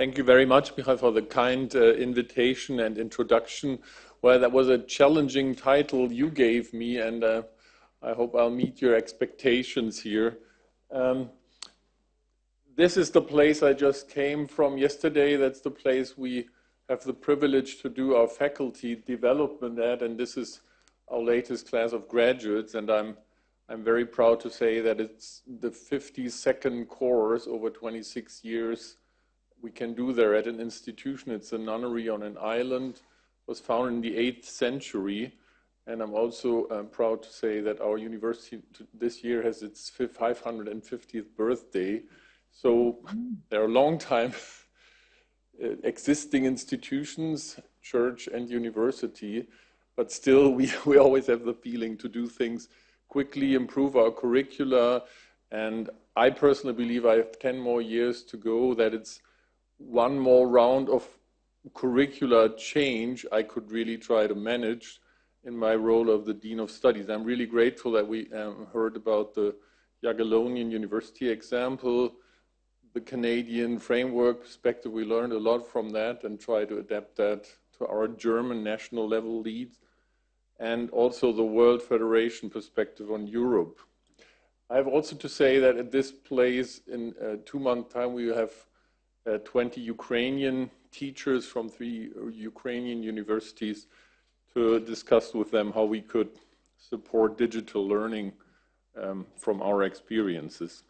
Thank you very much, Michael, for the kind uh, invitation and introduction. Well, that was a challenging title you gave me, and uh, I hope I'll meet your expectations here. Um, this is the place I just came from yesterday. That's the place we have the privilege to do our faculty development at, and this is our latest class of graduates, and I'm I'm very proud to say that it's the 52nd course over 26 years we can do there at an institution. It's a nunnery on an island, was founded in the 8th century. And I'm also um, proud to say that our university this year has its 550th birthday. So there are a long time existing institutions, church and university, but still we, we always have the feeling to do things quickly, improve our curricula. And I personally believe I have 10 more years to go, that it's one more round of curricular change I could really try to manage in my role of the Dean of Studies. I'm really grateful that we um, heard about the Jagiellonian University example, the Canadian framework perspective. We learned a lot from that and try to adapt that to our German national level leads and also the World Federation perspective on Europe. I have also to say that at this place in uh, two month time we have uh, 20 Ukrainian teachers from three Ukrainian universities to discuss with them how we could support digital learning um, from our experiences.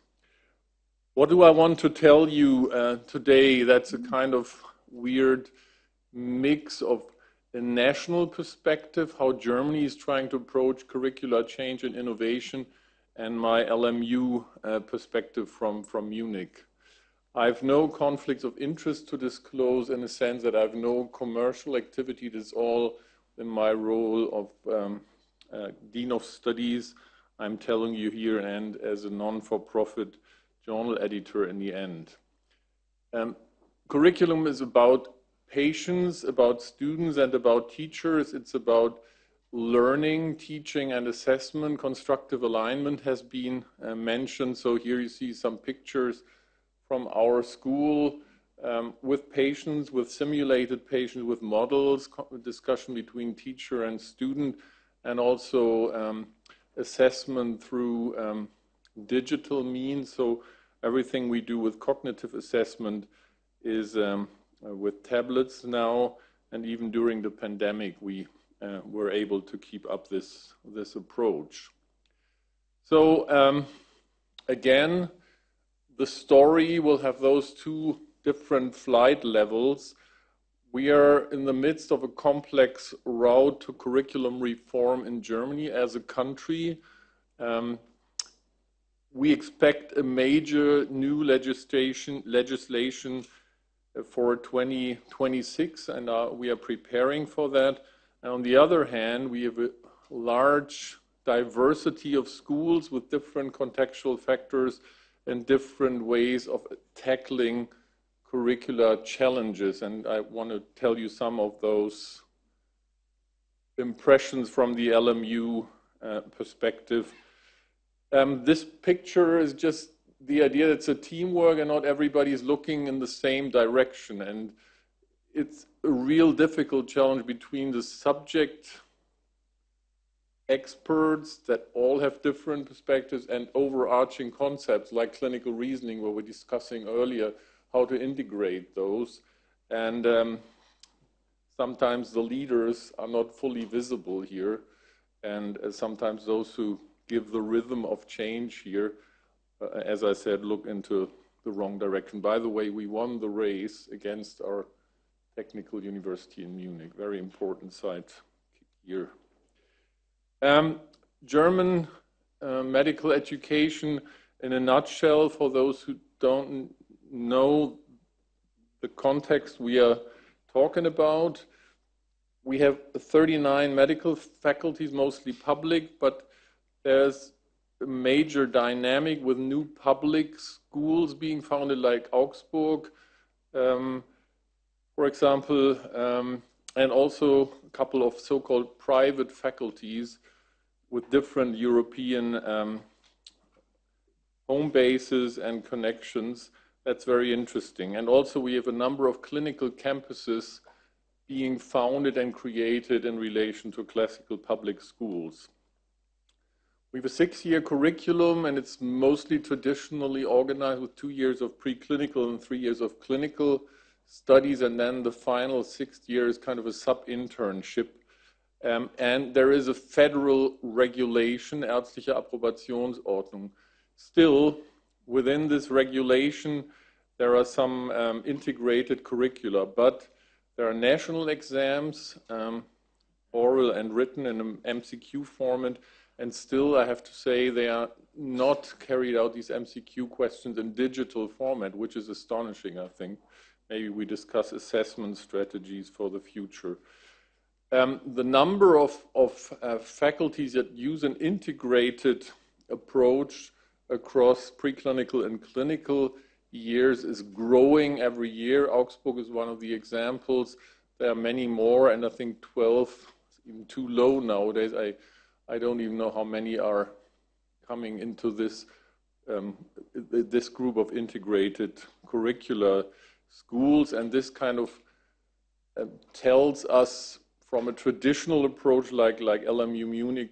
What do I want to tell you uh, today? That's a kind of weird mix of a national perspective, how Germany is trying to approach curricular change and innovation, and my LMU uh, perspective from, from Munich. I have no conflicts of interest to disclose in the sense that I have no commercial activity. It is all in my role of um, uh, Dean of Studies. I'm telling you here and as a non-for-profit journal editor in the end. Um, curriculum is about patients, about students and about teachers. It's about learning, teaching and assessment. Constructive alignment has been uh, mentioned. So here you see some pictures from our school um, with patients, with simulated patients, with models, discussion between teacher and student, and also um, assessment through um, digital means. So everything we do with cognitive assessment is um, uh, with tablets now, and even during the pandemic, we uh, were able to keep up this, this approach. So um, again, the story will have those two different flight levels. We are in the midst of a complex route to curriculum reform in Germany as a country. Um, we expect a major new legislation, legislation for 2026, and uh, we are preparing for that. And on the other hand, we have a large diversity of schools with different contextual factors and different ways of tackling curricular challenges. And I want to tell you some of those impressions from the LMU uh, perspective. Um, this picture is just the idea that it's a teamwork and not everybody is looking in the same direction. And it's a real difficult challenge between the subject experts that all have different perspectives and overarching concepts like clinical reasoning, where we're discussing earlier how to integrate those. And um, sometimes the leaders are not fully visible here. And uh, sometimes those who give the rhythm of change here, uh, as I said, look into the wrong direction. By the way, we won the race against our technical university in Munich. Very important site here. Um, German uh, medical education, in a nutshell, for those who don't know the context we are talking about, we have 39 medical faculties, mostly public, but there's a major dynamic with new public schools being founded, like Augsburg, um, for example, um, and also a couple of so-called private faculties with different European um, home bases and connections That's very interesting. And also we have a number of clinical campuses being founded and created in relation to classical public schools. We have a six-year curriculum and it's mostly traditionally organized with two years of preclinical and three years of clinical studies and then the final sixth year is kind of a sub-internship. Um, and there is a federal regulation, ärztliche Approbationsordnung. Still, within this regulation, there are some um, integrated curricula, but there are national exams, um, oral and written in an MCQ format, and still I have to say they are not carried out these MCQ questions in digital format, which is astonishing, I think. Maybe we discuss assessment strategies for the future. Um, the number of, of uh, faculties that use an integrated approach across preclinical and clinical years is growing every year. Augsburg is one of the examples. There are many more, and I think 12 is even too low nowadays. I, I don't even know how many are coming into this, um, this group of integrated curricula schools, and this kind of uh, tells us from a traditional approach like, like LMU Munich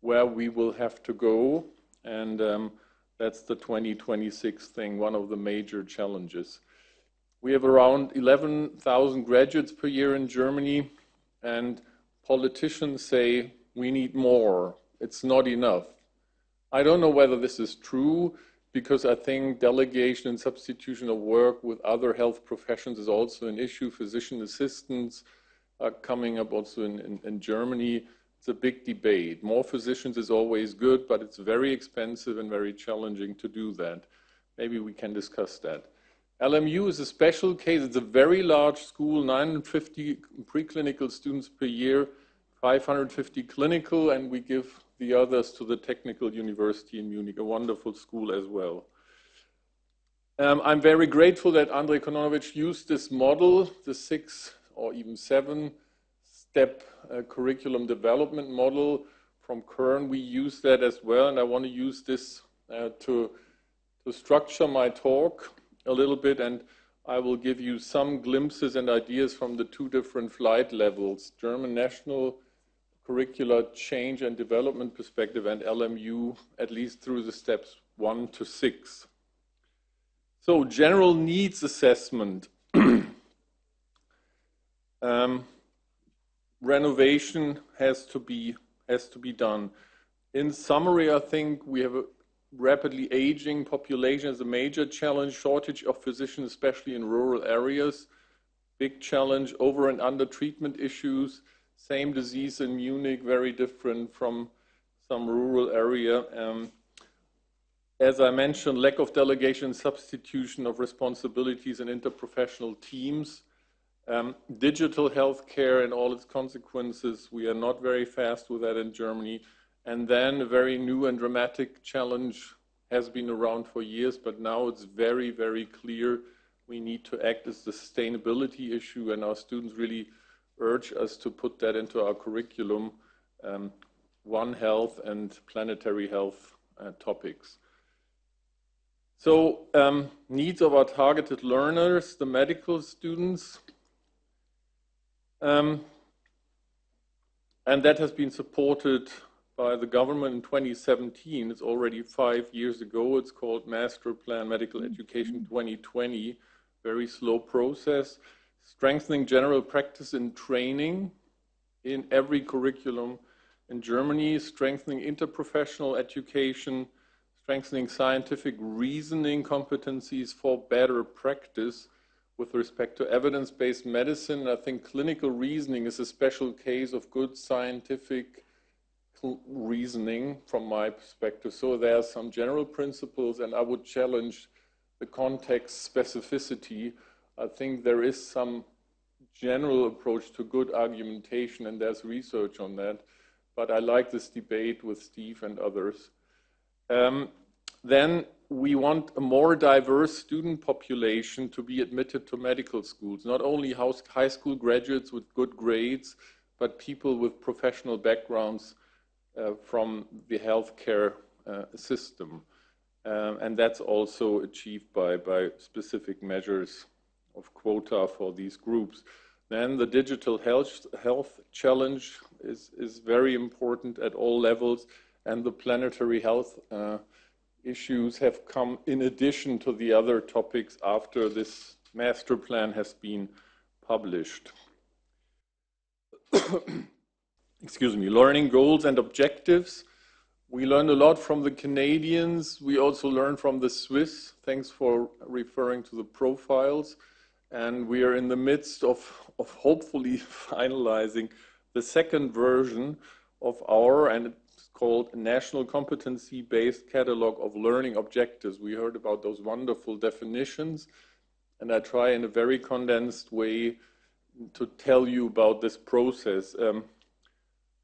where we will have to go. And um, that's the 2026 thing, one of the major challenges. We have around 11,000 graduates per year in Germany, and politicians say we need more. It's not enough. I don't know whether this is true because I think delegation and substitution of work with other health professions is also an issue. Physician assistants are coming up also in, in, in Germany it's a big debate. More physicians is always good, but it's very expensive and very challenging to do that. Maybe we can discuss that. LMU is a special case. It's a very large school, 950 preclinical students per year, 550 clinical, and we give the others to the Technical University in Munich, a wonderful school as well. Um, I'm very grateful that Andrei Kononowicz used this model, the six or even seven step uh, curriculum development model from Kern. We use that as well, and I want to use this uh, to, to structure my talk a little bit, and I will give you some glimpses and ideas from the two different flight levels, German National Curricular Change and Development Perspective and LMU, at least through the steps one to six. So general needs assessment. um, renovation has to be has to be done. In summary, I think we have a rapidly aging population as a major challenge, shortage of physicians, especially in rural areas, big challenge, over and under treatment issues, same disease in Munich, very different from some rural area. Um, as I mentioned, lack of delegation, substitution of responsibilities and interprofessional teams, um, digital healthcare and all its consequences, we are not very fast with that in Germany. And then a very new and dramatic challenge has been around for years, but now it's very, very clear we need to act as the sustainability issue, and our students really urge us to put that into our curriculum, um, One Health and planetary health uh, topics. So um, needs of our targeted learners, the medical students, um, and that has been supported by the government in 2017. It's already five years ago. It's called Master Plan Medical Education 2020. Very slow process. Strengthening general practice in training in every curriculum in Germany, strengthening interprofessional education, strengthening scientific reasoning competencies for better practice, with respect to evidence-based medicine, I think clinical reasoning is a special case of good scientific reasoning from my perspective. So there are some general principles, and I would challenge the context specificity. I think there is some general approach to good argumentation, and there's research on that. But I like this debate with Steve and others. Um, then we want a more diverse student population to be admitted to medical schools, not only high school graduates with good grades, but people with professional backgrounds uh, from the healthcare uh, system. um, and that's also achieved by, by specific measures of quota for these groups. Then the digital health, health challenge is, is very important at all levels, and the planetary health uh, issues have come in addition to the other topics after this master plan has been published. Excuse me, learning goals and objectives. We learned a lot from the Canadians. We also learned from the Swiss. Thanks for referring to the profiles. And we are in the midst of, of hopefully finalizing the second version of our, and it's called National Competency Based Catalog of Learning Objectives. We heard about those wonderful definitions, and I try in a very condensed way to tell you about this process. Um,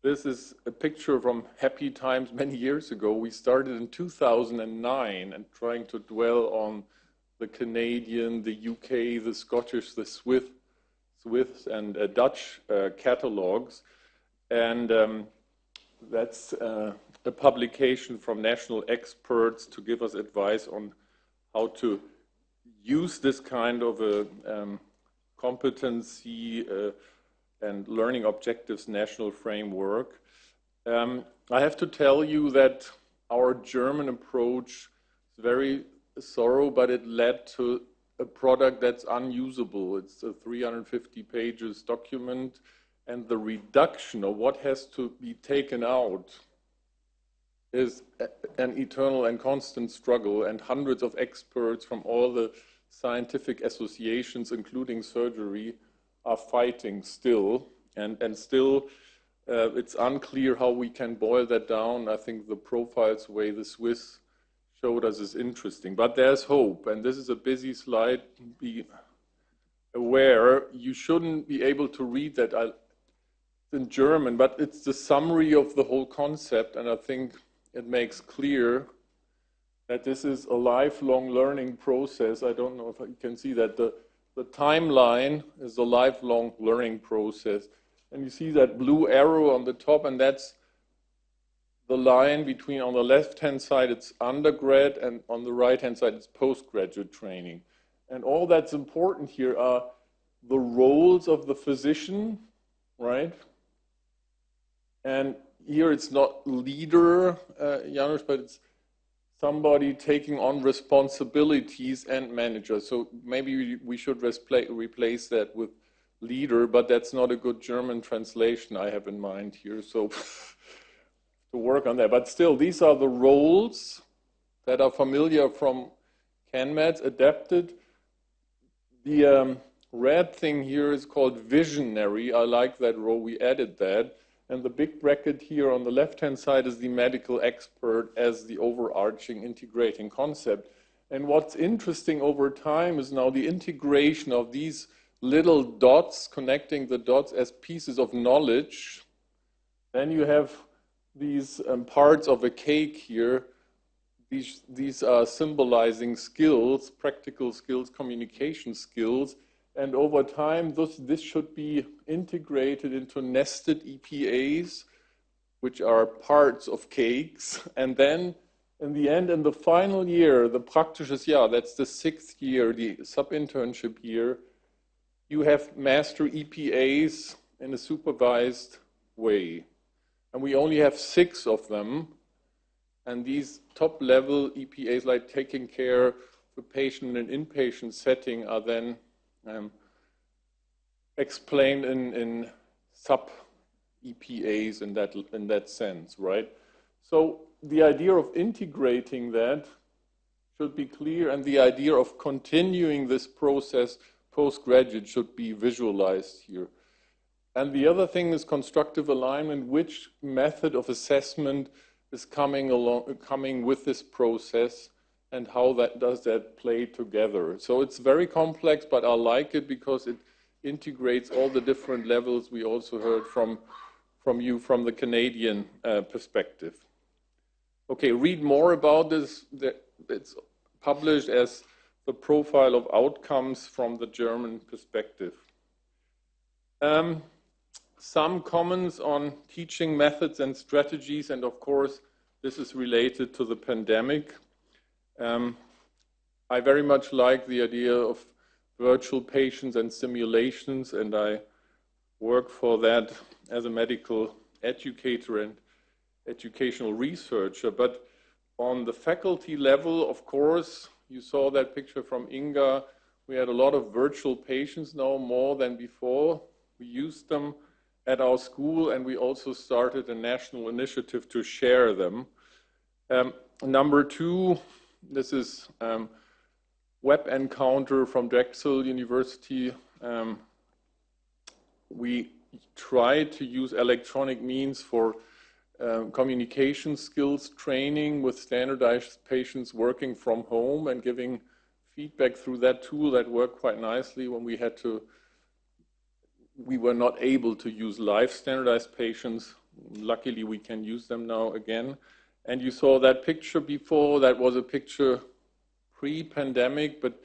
this is a picture from happy times many years ago. We started in 2009 and trying to dwell on the Canadian, the UK, the Scottish, the Swiss, Swiss and uh, Dutch uh, catalogs. And um, that's uh, a publication from national experts to give us advice on how to use this kind of a um, competency uh, and Learning Objectives National Framework. Um, I have to tell you that our German approach is very thorough, but it led to a product that's unusable. It's a 350 pages document, and the reduction of what has to be taken out is an eternal and constant struggle, and hundreds of experts from all the scientific associations, including surgery, are fighting still, and, and still uh, it's unclear how we can boil that down. I think the profiles way the Swiss showed us is interesting, but there's hope, and this is a busy slide. Be aware, you shouldn't be able to read that in German, but it's the summary of the whole concept, and I think it makes clear that this is a lifelong learning process. I don't know if you can see that the the timeline is a lifelong learning process. And you see that blue arrow on the top, and that's the line between on the left hand side it's undergrad, and on the right hand side it's postgraduate training. And all that's important here are the roles of the physician, right? And here it's not leader, uh, Janusz, but it's somebody taking on responsibilities and manager. So maybe we should replace that with leader, but that's not a good German translation I have in mind here. So to work on that. But still, these are the roles that are familiar from CanMEDS adapted. The um, red thing here is called visionary. I like that role. We added that. And the big bracket here on the left-hand side is the medical expert as the overarching integrating concept. And what's interesting over time is now the integration of these little dots, connecting the dots as pieces of knowledge. Then you have these um, parts of a cake here. These, these are symbolizing skills, practical skills, communication skills, and over time, this, this should be integrated into nested EPAs, which are parts of cakes. And then in the end, in the final year, the praktisches Jahr, that's the sixth year, the sub-internship year, you have master EPAs in a supervised way. And we only have six of them. And these top level EPAs, like taking care of a patient in an inpatient setting, are then um, explained in, in sub EPAs in that, in that sense, right? So the idea of integrating that should be clear, and the idea of continuing this process postgraduate should be visualized here. And the other thing is constructive alignment, which method of assessment is coming along, coming with this process and how that does that play together. So it's very complex, but I like it because it integrates all the different levels we also heard from, from you from the Canadian uh, perspective. Okay, read more about this. It's published as the profile of outcomes from the German perspective. Um, some comments on teaching methods and strategies, and of course, this is related to the pandemic. Um, I very much like the idea of virtual patients and simulations, and I work for that as a medical educator and educational researcher. But on the faculty level, of course, you saw that picture from Inga. We had a lot of virtual patients now, more than before. We used them at our school, and we also started a national initiative to share them. Um, number two, this is um, Web Encounter from Drexel University. Um, we try to use electronic means for um, communication skills training with standardized patients working from home and giving feedback through that tool that worked quite nicely when we had to we were not able to use live standardized patients. Luckily we can use them now again. And you saw that picture before. That was a picture pre-pandemic but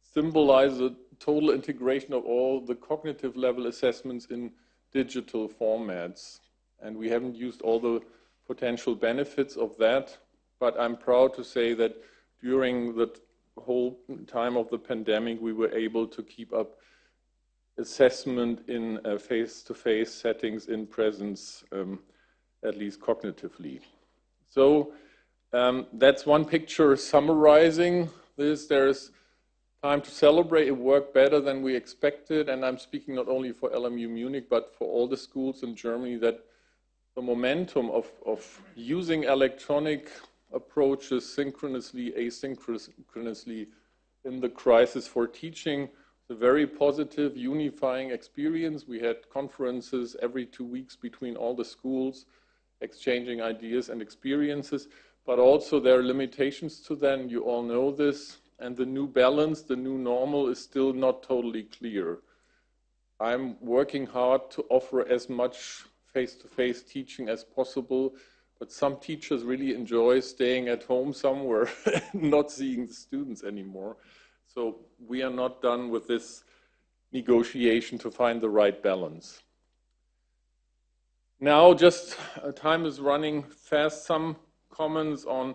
symbolizes a total integration of all the cognitive level assessments in digital formats. And we haven't used all the potential benefits of that. But I'm proud to say that during the whole time of the pandemic, we were able to keep up assessment in face-to-face -face settings in presence, um, at least cognitively. So um, that's one picture summarizing this. There's time to celebrate. It worked better than we expected. And I'm speaking not only for LMU Munich, but for all the schools in Germany that the momentum of, of using electronic approaches synchronously, asynchronously in the crisis for teaching a very positive, unifying experience. We had conferences every two weeks between all the schools, exchanging ideas and experiences, but also there are limitations to them. You all know this. And the new balance, the new normal is still not totally clear. I'm working hard to offer as much face-to-face teaching as possible, but some teachers really enjoy staying at home somewhere not seeing the students anymore. So we are not done with this negotiation to find the right balance. Now, just uh, time is running fast. Some comments on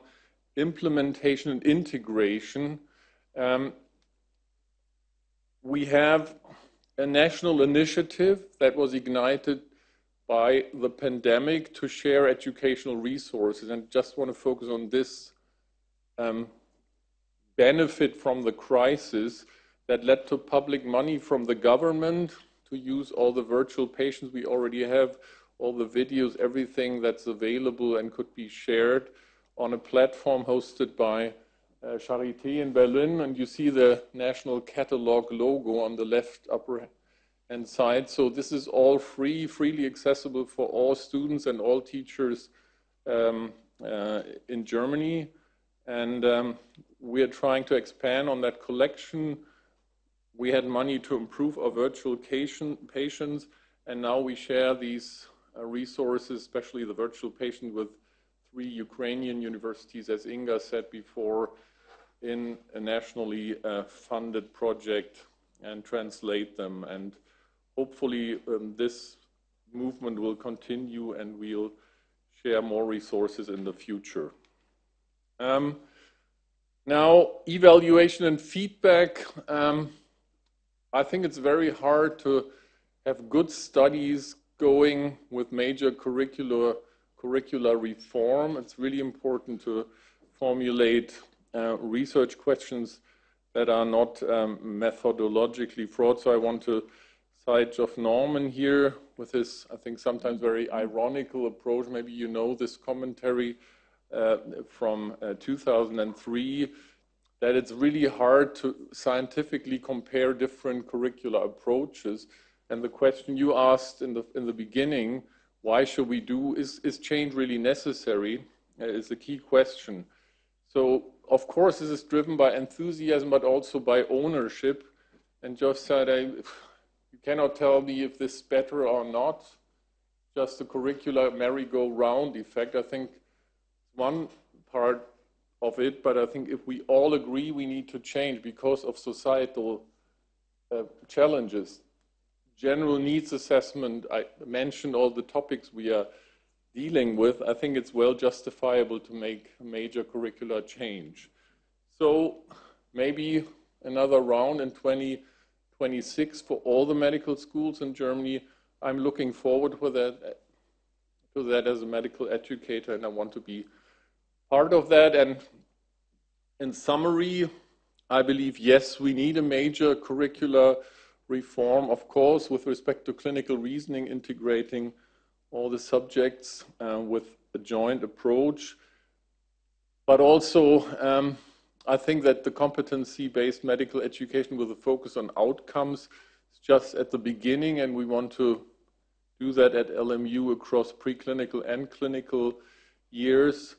implementation and integration. Um, we have a national initiative that was ignited by the pandemic to share educational resources and just want to focus on this um, benefit from the crisis that led to public money from the government to use all the virtual patients we already have, all the videos, everything that's available and could be shared on a platform hosted by uh, Charité in Berlin. And you see the national catalog logo on the left upper and side. So this is all free, freely accessible for all students and all teachers um, uh, in Germany. And um, we are trying to expand on that collection. We had money to improve our virtual patients, and now we share these uh, resources, especially the virtual patient, with three Ukrainian universities, as Inga said before, in a nationally uh, funded project and translate them. And hopefully um, this movement will continue and we'll share more resources in the future. Um, now, evaluation and feedback. Um, I think it's very hard to have good studies going with major curricular, curricular reform. It's really important to formulate uh, research questions that are not um, methodologically fraught. So I want to cite Geoff Norman here with his, I think, sometimes very ironical approach. Maybe you know this commentary from uh, 2003 that it's really hard to scientifically compare different curricular approaches. And the question you asked in the, in the beginning, why should we do, is, is change really necessary, uh, is the key question. So, of course, this is driven by enthusiasm, but also by ownership. And Geoff said, I, you cannot tell me if this is better or not. Just a curricular merry-go-round effect. I think one part of it, but I think if we all agree we need to change because of societal uh, challenges, general needs assessment, I mentioned all the topics we are dealing with, I think it's well justifiable to make a major curricular change. So maybe another round in 2026 for all the medical schools in Germany. I'm looking forward that, to that as a medical educator, and I want to be part of that. And in summary, I believe, yes, we need a major curricular reform, of course, with respect to clinical reasoning, integrating all the subjects uh, with a joint approach. But also, um, I think that the competency-based medical education with a focus on outcomes is just at the beginning, and we want to do that at LMU across preclinical and clinical years.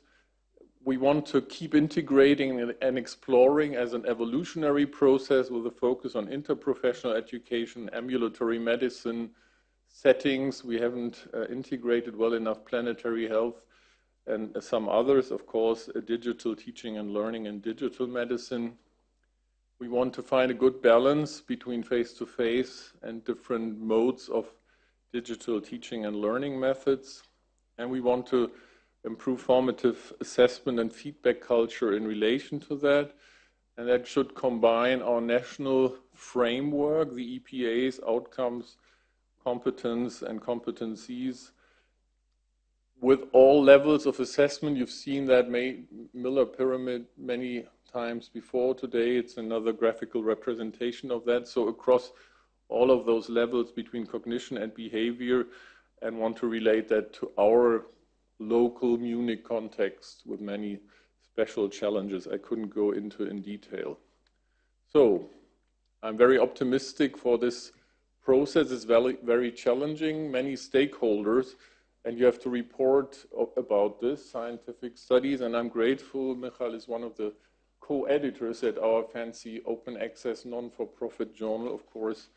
We want to keep integrating and exploring as an evolutionary process with a focus on interprofessional education, ambulatory medicine settings. We haven't uh, integrated well enough planetary health and some others, of course, uh, digital teaching and learning and digital medicine. We want to find a good balance between face-to-face -face and different modes of digital teaching and learning methods. And we want to improve formative assessment and feedback culture in relation to that. And that should combine our national framework, the EPA's outcomes, competence, and competencies with all levels of assessment. You've seen that Miller pyramid many times before today. It's another graphical representation of that. So across all of those levels between cognition and behavior, and want to relate that to our local Munich context with many special challenges I couldn't go into in detail. So I'm very optimistic for this process. It's very, very challenging. Many stakeholders, and you have to report about this scientific studies. And I'm grateful. Michal is one of the co-editors at our fancy open access non-for-profit journal. Of course,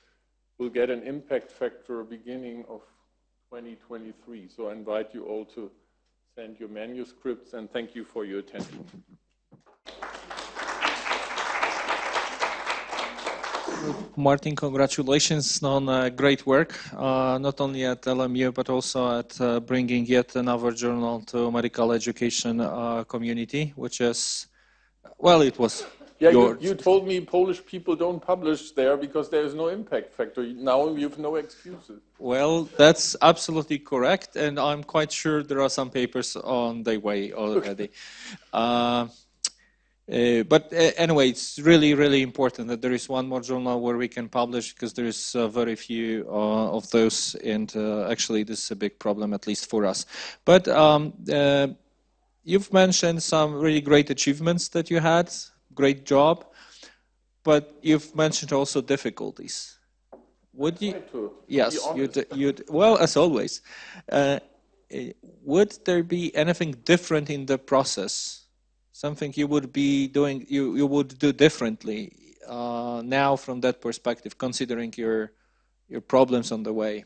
will get an impact factor beginning of 2023. So I invite you all to send your manuscripts, and thank you for your attention. Martin, congratulations on uh, great work, uh, not only at LMU, but also at uh, bringing yet another journal to medical education uh, community, which is, well, it was yeah, you, you, told me Polish people don't publish there because there is no impact factor. Now you have no excuses. Well, that's absolutely correct, and I'm quite sure there are some papers on the way already. uh, uh, but uh, anyway, it's really, really important that there is one more journal where we can publish because there is uh, very few uh, of those, and uh, actually, this is a big problem, at least for us. But um, you've mentioned some really great achievements that you had great job, but you've mentioned also difficulties. Would you? Yes, you'd, you'd, well as always. Uh, would there be anything different in the process? Something you would be doing you you would do differently uh, now from that perspective, considering your your problems on the way.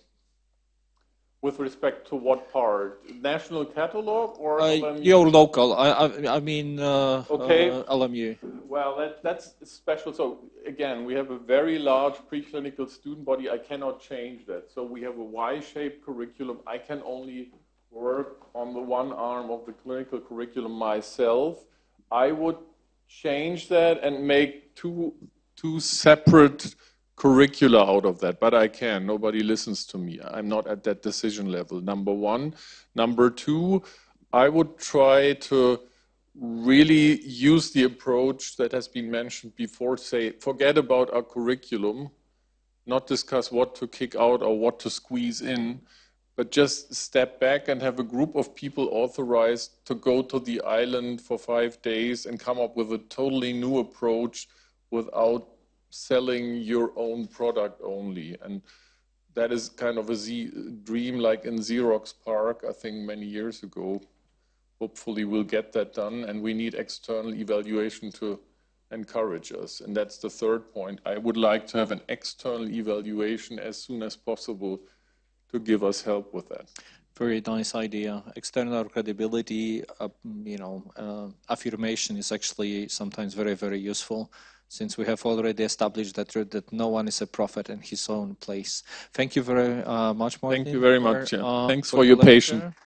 With respect to what part? National catalog or uh, your local? I I, I mean uh, okay. Uh, LMU. Well, that, that's special. So again, we have a very large preclinical student body. I cannot change that. So we have a Y-shaped curriculum. I can only work on the one arm of the clinical curriculum myself. I would change that and make two two separate curricula out of that, but I can. Nobody listens to me. I'm not at that decision level, number one. Number two, I would try to really use the approach that has been mentioned before, say, forget about our curriculum, not discuss what to kick out or what to squeeze in, but just step back and have a group of people authorized to go to the island for five days and come up with a totally new approach without selling your own product only. And that is kind of a Z dream like in Xerox PARC, I think many years ago. Hopefully we'll get that done and we need external evaluation to encourage us. And that's the third point. I would like to have an external evaluation as soon as possible to give us help with that. Very nice idea. External credibility, uh, you know, uh, affirmation is actually sometimes very, very useful since we have already established that that no one is a prophet in his own place. Thank you very uh, much, Martin. Thank you very much. For, uh, Thanks for, for your patience.